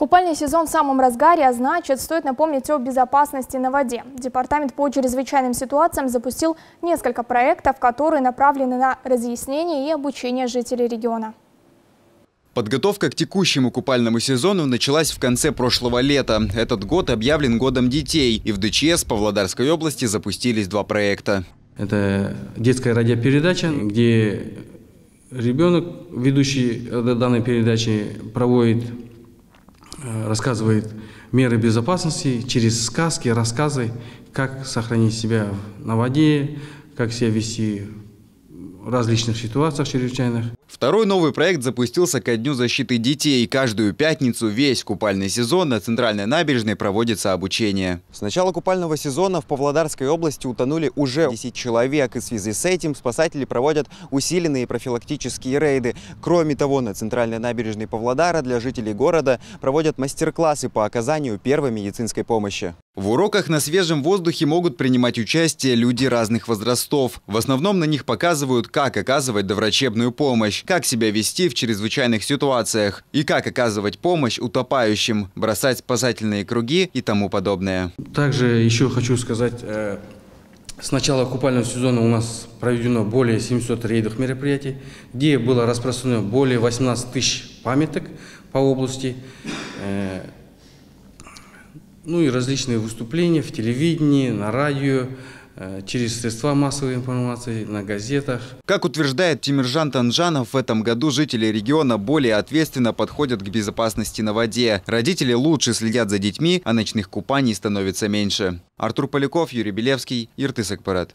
Купальный сезон в самом разгаре, а значит, стоит напомнить о безопасности на воде. Департамент по чрезвычайным ситуациям запустил несколько проектов, которые направлены на разъяснение и обучение жителей региона. Подготовка к текущему купальному сезону началась в конце прошлого лета. Этот год объявлен годом детей, и в ДЧС Павлодарской области запустились два проекта. Это детская радиопередача, где ребенок, ведущий данной передачи, проводит рассказывает меры безопасности через сказки, рассказы, как сохранить себя на воде, как себя вести в различных ситуациях чрезвычайных. Второй новый проект запустился ко Дню защиты детей. Каждую пятницу весь купальный сезон на Центральной набережной проводится обучение. С начала купального сезона в Павлодарской области утонули уже 10 человек. И в связи с этим спасатели проводят усиленные профилактические рейды. Кроме того, на Центральной набережной Павлодара для жителей города проводят мастер-классы по оказанию первой медицинской помощи. В уроках на свежем воздухе могут принимать участие люди разных возрастов. В основном на них показывают, как оказывать доврачебную помощь, как себя вести в чрезвычайных ситуациях и как оказывать помощь утопающим, бросать спасательные круги и тому подобное. Также еще хочу сказать, э, с начала купального сезона у нас проведено более 700 рейдовых мероприятий, где было распространено более 18 тысяч памяток по области. Э, ну и различные выступления в телевидении, на радио, через средства массовой информации, на газетах. Как утверждает Тимиржан Танжанов, в этом году жители региона более ответственно подходят к безопасности на воде. Родители лучше следят за детьми, а ночных купаний становится меньше. Артур Поляков, Юрий Белевский, Иртыс Акпарат.